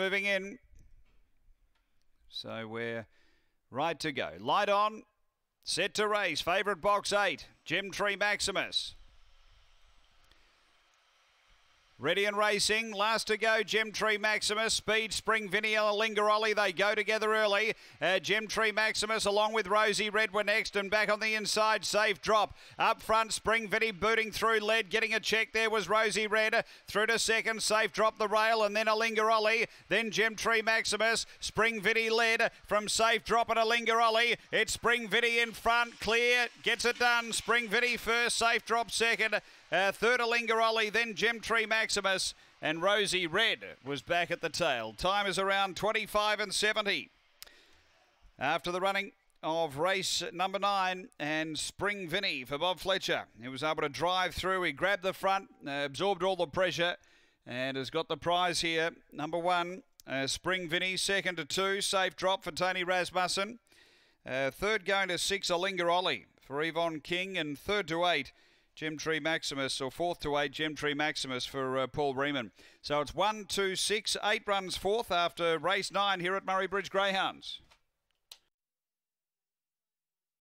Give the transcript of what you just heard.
moving in. So we're right to go. Light on. Set to race. Favourite box eight. Gem Tree Maximus. Ready and racing. Last to go, Gem Tree Maximus. Speed, Spring, Viniella, Lingaroli. They go together early. Uh, Tree Maximus along with Rosie Red were next and back on the inside. Safe drop. Up front, Spring Vinny booting through lead. Getting a check there was Rosie Red. Through to second. Safe drop the rail and then Alinga Ollie. Then Gem Tree Maximus. Spring Vinny led from Safe drop and Lingaroli. It's Spring Vinny in front. Clear. Gets it done. Spring Vinny first. Safe drop second. Uh, third Alinga Ollie. Then Gem Tree Maximus. Maximus and Rosie Red was back at the tail. Time is around 25 and 70. After the running of race number nine and Spring Vinny for Bob Fletcher. He was able to drive through. He grabbed the front, uh, absorbed all the pressure, and has got the prize here. Number one, uh, Spring Vinny. Second to two, safe drop for Tony Rasmussen. Uh, third going to six, Alinga Ollie for Yvonne King, and third to eight. Gem Tree Maximus, or fourth to eight, Gem Tree Maximus for uh, Paul Reeman. So it's one, two, six, eight runs fourth after race nine here at Murray Bridge Greyhounds.